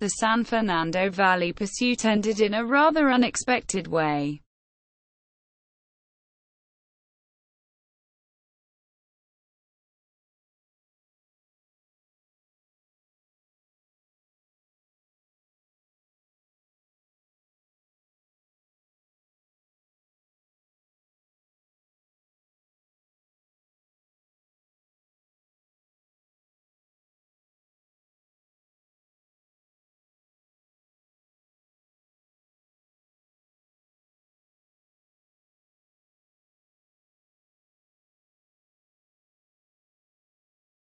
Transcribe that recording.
The San Fernando Valley pursuit ended in a rather unexpected way.